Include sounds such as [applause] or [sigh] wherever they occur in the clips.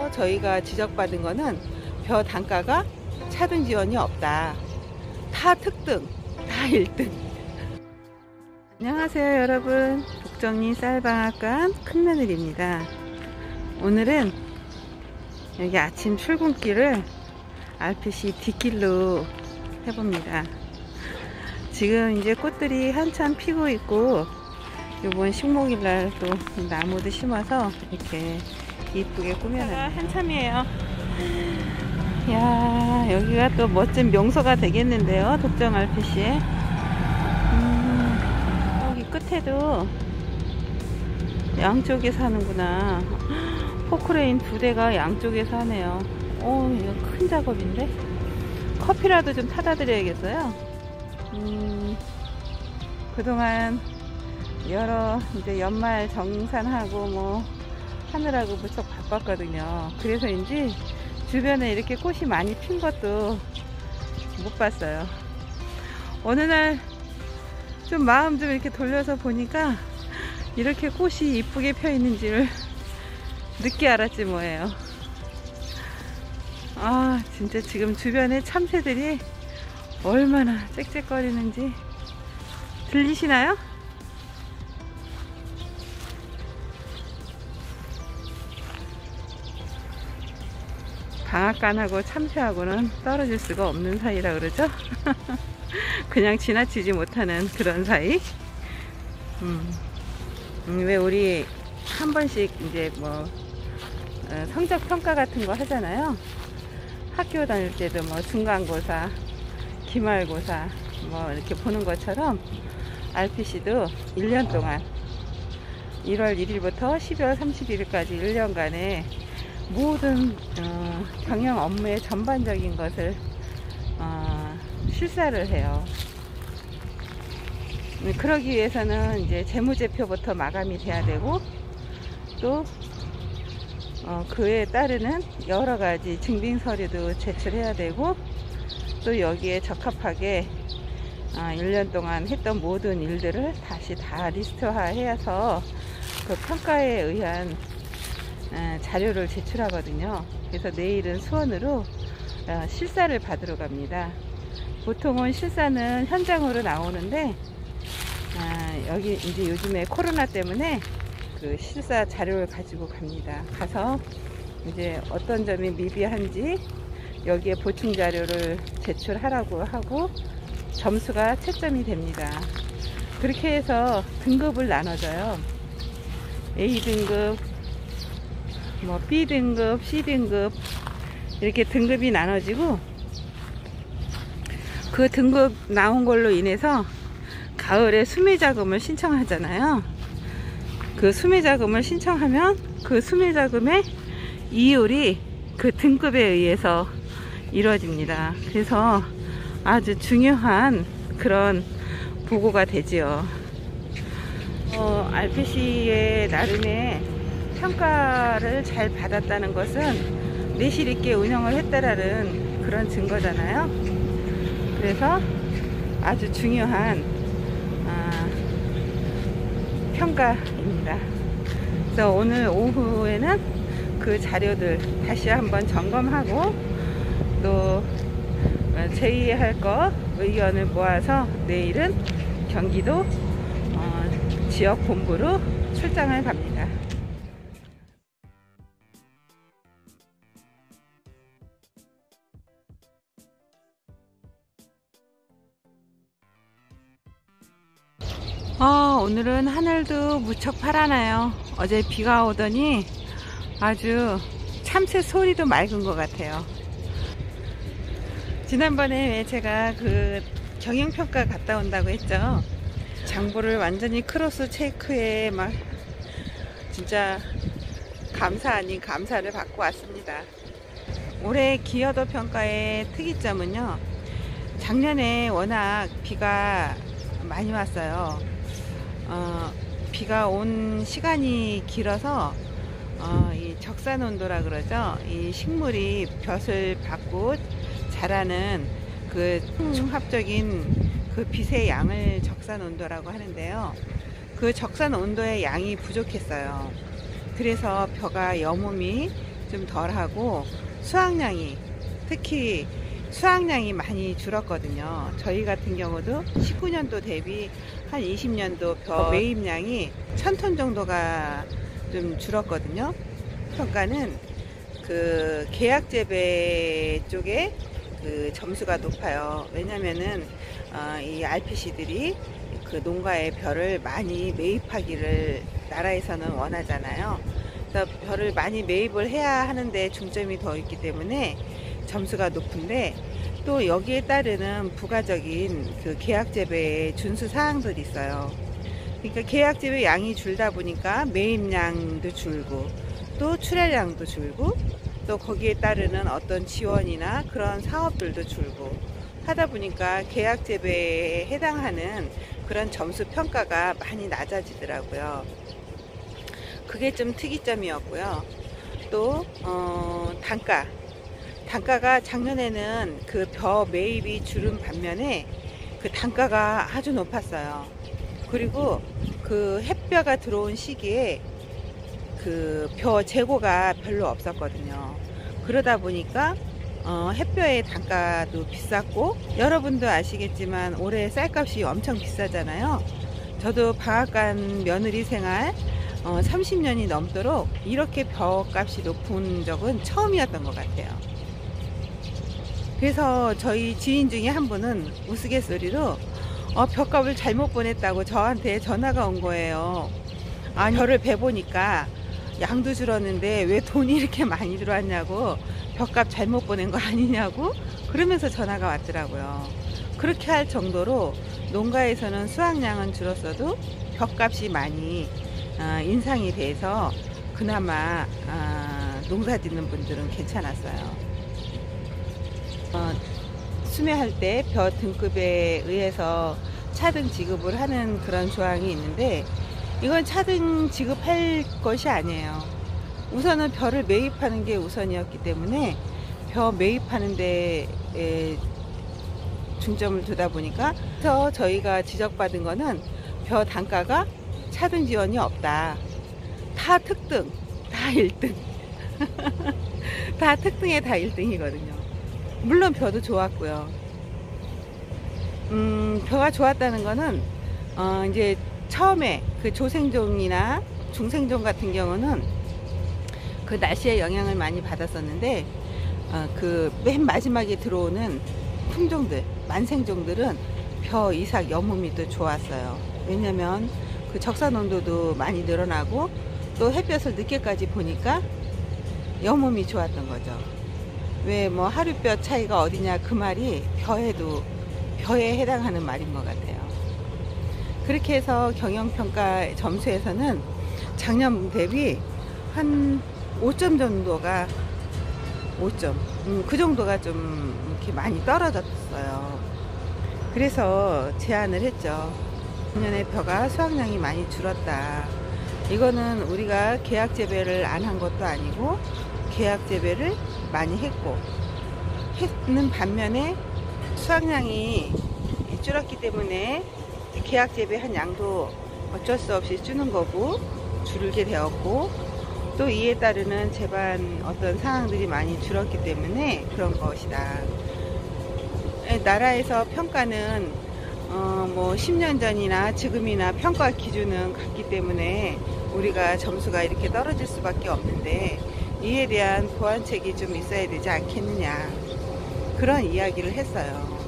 어, 저희가 지적받은 거는 벼 단가가 차등 지원이 없다. 타 특등, 다 1등. 안녕하세요 여러분. 북정리 쌀방앗간 큰며느리입니다. 오늘은 여기 아침 출근길을 알프시 뒷길로 해봅니다. 지금 이제 꽃들이 한참 피고 있고 요번 식목일날 또 나무도 심어서 이렇게 이쁘게 꾸며놨네요. 한참이에요. 야 여기가 또 멋진 명소가 되겠는데요. 독정 알프시에. 음, 여기 끝에도 양쪽에 사는구나. 포크레인 두 대가 양쪽에 사네요. 오, 이거 큰 작업인데? 커피라도 좀 타다 드려야겠어요. 음, 그동안 여러 이제 연말 정산하고 뭐 하느라고 무척 바빴거든요. 그래서인지 주변에 이렇게 꽃이 많이 핀 것도 못 봤어요. 어느 날 좀 마음 좀 이렇게 돌려서 보니까 이렇게 꽃이 이쁘게 펴 있는지를 늦게 알았지 뭐예요. 아 진짜 지금 주변에 참새들이 얼마나 짹짹거리는지 들리시나요? 방앗간하고 참새하고는 떨어질 수가 없는 사이라 그러죠? [laughs] 그냥 지나치지 못하는 그런 사이? 음. 음, 왜 우리 한 번씩 이제 뭐 어, 성적 평가 같은 거 하잖아요. 학교 다닐 때도 뭐 중간고사, 기말고사 뭐 이렇게 보는 것처럼 RPC도 1년 동안 1월 1일부터 12월 31일까지 1년간의 모든 어, 경영 업무의 전반적인 것을 어, 실사를 해요. 네, 그러기 위해서는 이제 재무제표부터 마감이 돼야 되고 또 어, 그에 따르는 여러 가지 증빙 서류도 제출해야 되고 또 여기에 적합하게 어, 1년 동안 했던 모든 일들을 다시 다 리스트화 해서 그 평가에 의한 어, 자료를 제출하거든요. 그래서 내일은 수원으로 어, 실사를 받으러 갑니다. 보통은 실사는 현장으로 나오는데 아, 여기 이제 요즘에 코로나 때문에 그 실사 자료를 가지고 갑니다. 가서 이제 어떤 점이 미비한지 여기에 보충 자료를 제출하라고 하고 점수가 채점이 됩니다. 그렇게 해서 등급을 나눠줘요. A 등급, 뭐 B 등급, C 등급 이렇게 등급이 나눠지고 그 등급 나온 걸로 인해서 가을에 수미 자금을 신청하잖아요. 그 수미 자금을 신청하면 그 수미 자금의 이율이 그 등급에 의해서 이루어집니다. 그래서 아주 중요한 그런 보고가 되지요. 어, RPC의 나름의 평가를 잘 받았다는 것은 내실 있게 운영을 했다라는 그런 증거잖아요. 그래서 아주 중요한 아, 평가입니다. 그래서 오늘 오후에는 그 자료들 다시 한번 점검하고 또 제의할 거 의견을 모아서 내일은 경기도 어, 지역 본부로 출장을 갑니다. 오늘은 하늘도 무척 파랗나요. 어제 비가 오더니 아주 참새 소리도 맑은 것 같아요. 지난번에 제가 그 경영평가 갔다 온다고 했죠. 장부를 완전히 cross check에 막 진짜 감사 아닌 감사를 받고 왔습니다. 올해 기여도 평가의 특이점은요. 작년에 워낙 비가 많이 왔어요. 어, 비가 온 시간이 길어서 어, 이 적산 온도라 그러죠. 이 식물이 볕을 받고 자라는 그 합적인 그 빛의 양을 적산 온도라고 하는데요. 그 적산 온도의 양이 부족했어요. 그래서 벼가 여몸이 좀 덜하고 수확량이 특히 수확량이 많이 줄었거든요. 저희 같은 경우도 19년도 대비 한 20년도 벼 매입량이 1000톤 정도가 좀 줄었거든요. 평가는 그 계약 재배 쪽에 그 점수가 높아요. 왜냐면은 어, 이 RPC들이 그 농가의 벼를 많이 매입하기를 나라에서는 원하잖아요. 그래서 벼를 많이 매입을 해야 하는데 중점이 더 있기 때문에 점수가 높은데 또 여기에 따르는 부가적인 그 계약 재배의 준수 사항들이 있어요. 그러니까 계약 재배 양이 줄다 보니까 매입량도 줄고 또 출하량도 줄고 또 거기에 따르는 어떤 지원이나 그런 사업들도 줄고 하다 보니까 계약 재배에 해당하는 그런 점수 평가가 많이 낮아지더라고요. 그게 좀 특이점이었고요. 또 어, 단가 단가가 작년에는 그 벼 매입이 줄은 반면에 그 단가가 아주 높았어요. 그리고 그 햇벼가 들어온 시기에 그 벼 재고가 별로 없었거든요. 그러다 보니까 어, 햇벼의 단가도 비쌌고 여러분도 아시겠지만 올해 쌀값이 엄청 비싸잖아요. 저도 방앗간 며느리 생활 어, 30년이 넘도록 이렇게 벼값이 높은 적은 처음이었던 것 같아요. 그래서 저희 지인 중에 한 분은 우스갯소리로 어, 벼값을 잘못 보냈다고 저한테 전화가 온 거예요. 아, 벼를 배보니까 양도 줄었는데 왜 돈이 이렇게 많이 들어왔냐고 벼값 잘못 보낸 거 아니냐고 그러면서 전화가 왔더라고요. 그렇게 할 정도로 농가에서는 수확량은 줄었어도 벼값이 많이 어, 인상이 돼서 그나마 어, 농사 짓는 분들은 괜찮았어요. 어, 수매할 때 벼 등급에 의해서 차등 지급을 하는 그런 조항이 있는데 이건 차등 지급할 것이 아니에요. 우선은 벼를 매입하는 게 우선이었기 때문에 벼 매입하는 데에 중점을 두다 보니까 그래서 저희가 지적받은 거는 벼 단가가 차등 지원이 없다. 다 특등, 다 1등. [laughs] 다 특등에 다 1등이거든요. 물론 벼도 좋았고요. 음, 벼가 좋았다는 거는 어, 이제 처음에 그 조생종이나 중생종 같은 경우는 그 날씨의 영향을 많이 받았었는데 어, 그맨 마지막에 들어오는 품종들 만생종들은 벼 이삭 여몸이 또 좋았어요. 왜냐면 그 적산 온도도 많이 늘어나고 또 햇볕을 늦게까지 보니까 여몸이 좋았던 거죠. 왜 뭐 하루볕 차이가 어디냐 그 말이 벼에도 벼에 해당하는 말인 것 같아요. 그렇게 해서 경영평가 점수에서는 작년 대비 한 5점 정도가 5점 음, 그 정도가 좀 이렇게 많이 떨어졌어요. 그래서 제안을 했죠. 작년에 벼가 수확량이 많이 줄었다. 이거는 우리가 계약 재배를 안 한 것도 아니고 계약 재배를 많이 했고 했는 반면에 수확량이 줄었기 때문에 계약 재배한 양도 어쩔 수 없이 주는 거고 줄게 되었고 또 이에 따르는 재반 어떤 상황들이 많이 줄었기 때문에 그런 것이다. 나라에서 평가는 어 뭐 10년 전이나 지금이나 평가 기준은 같기 때문에 우리가 점수가 이렇게 떨어질 수밖에 없는데 이에 대한 보완책이 좀 있어야 되지 않겠느냐 그런 이야기를 했어요.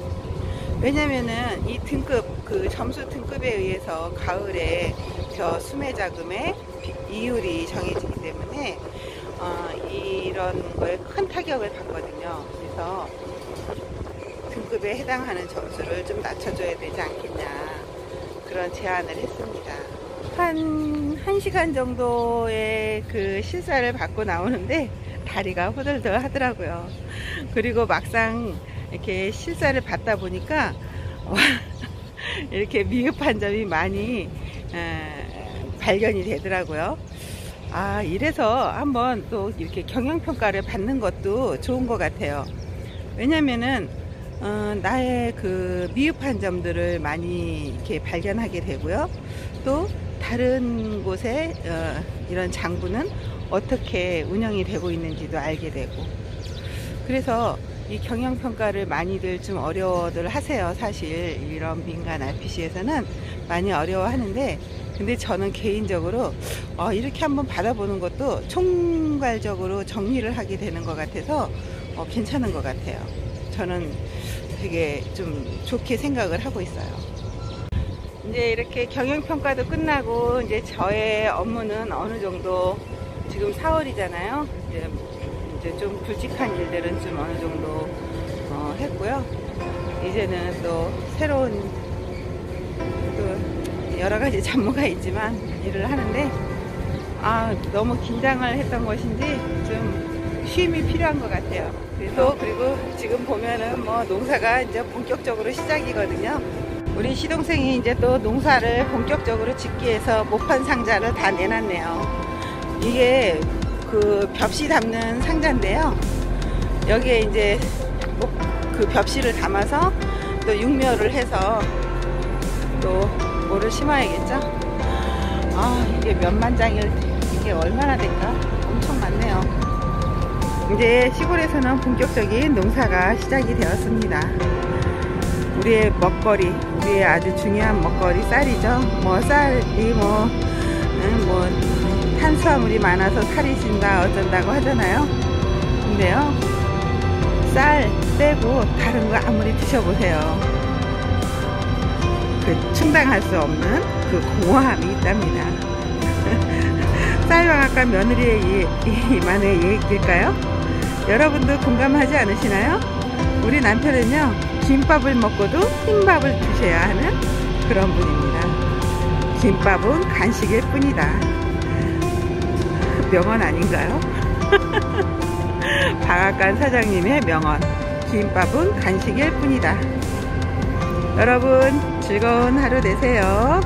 왜냐면은 이 등급 그 점수 등급에 의해서 가을에 저 수매 자금의 이율이 정해지기 때문에 어, 이런 거에 큰 타격을 받거든요. 그래서 등급에 해당하는 점수를 좀 낮춰줘야 되지 않겠냐 그런 제안을 했습니다. 한 1시간 정도의 그 실사를 받고 나오는데 다리가 후들들 하더라고요. 그리고 막상 이렇게 실사를 받다 보니까 [laughs] 이렇게 미흡한 점이 많이 발견이 되더라고요. 아, 이래서 한번 또 이렇게 경영평가를 받는 것도 좋은 것 같아요. 왜냐면은, 어, 나의 그 미흡한 점들을 많이 이렇게 발견하게 되고요. 또 다른 곳에 어, 이런 장부는 어떻게 운영이 되고 있는지도 알게 되고. 그래서 이 경영평가를 많이들 좀 어려워들 하세요 사실. 이런 민간 RPC에서는 많이 어려워하는데 근데 저는 개인적으로 어, 이렇게 한번 받아보는 것도 총괄적으로 정리를 하게 되는 것 같아서 어, 괜찮은 것 같아요. 저는 되게 좀 좋게 생각을 하고 있어요 이제 이렇게 경영평가도 끝나고 이제 저의 업무는 어느 정도 지금 4월이잖아요. 이제, 이제 좀 굵직한 일들은 좀 어느 정도 어, 했고요. 이제는 또 새로운 또 여러 가지 잡무가 있지만 일을 하는데 아 너무 긴장을 했던 것인지 좀 쉼이 필요한 것 같아요. 그래서 그리고 지금 보면은 뭐 농사가 이제 본격적으로 시작이거든요. 우리 시동생이 이제 또 농사를 본격적으로 짓기 위해서 모판 상자를 다 내놨네요. 이게 그 벽시 담는 상자인데요. 여기에 이제 그 벽시를 담아서 또 육묘를 해서 또 뭐를 심어야겠죠. 아 이게 몇만 장일 이게 얼마나 될까? 엄청 많네요. 이제 시골에서는 본격적인 농사가 시작이 되었습니다. 우리의 먹거리, 우리의 아주 중요한 먹거리 쌀이죠. 뭐 쌀이 뭐, 뭐 탄수화물이 많아서 살이 찐다 어쩐다고 하잖아요. 근데요, 쌀 빼고 다른 거 아무리 드셔보세요. 그 충당할 수 없는 그 공허함이 있답니다. [laughs] 쌀방앗간 며느리의 이, 이, 이만의 얘기일까요? 여러분도 공감하지 않으시나요? 우리 남편은요, 김밥을 먹고도 흰밥을 드셔야 하는 그런 분입니다. 김밥은 간식일 뿐이다. 명언 아닌가요? [laughs] 방앗간 사장님의 명언. 김밥은 간식일 뿐이다. 여러분 즐거운 하루 되세요.